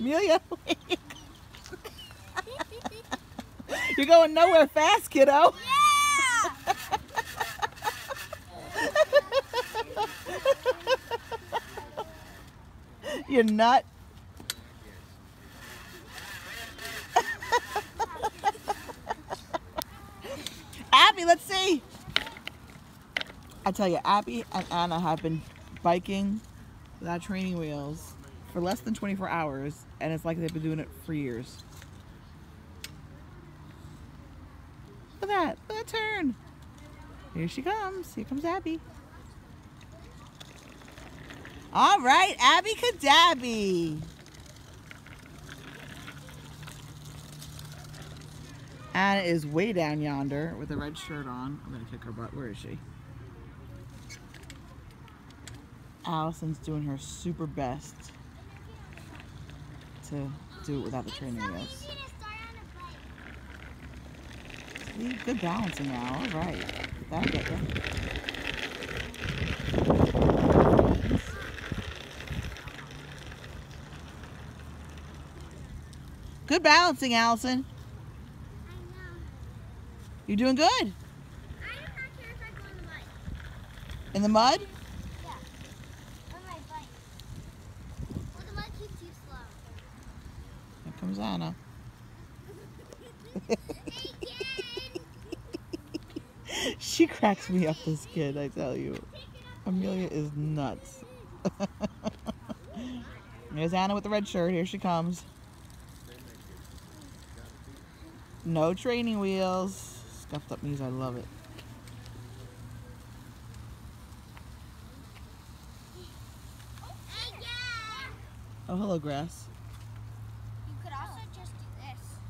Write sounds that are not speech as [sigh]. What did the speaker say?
Amelia, you're going nowhere fast, kiddo. Yeah! You're nut. Abby, let's see. I tell you, Abby and Anna have been biking without training wheels for less than 24 hours, and it's like they've been doing it for years. Look at that. Look at that turn. Here she comes. Here comes Abby. All right, Abby Cadabby. Anna is way down yonder with a red shirt on. I'm going to kick her butt. Where is she? Allison's doing her super best to do it without the training wheels. See, good balancing now. All right. That'll get you. Good balancing, Allison. You're doing good. In the mud? Anna. [laughs] she cracks me up, this kid, I tell you. Amelia is nuts. [laughs] There's Anna with the red shirt. Here she comes. No training wheels. Scuffed up knees, I love it. Oh, hello, grass.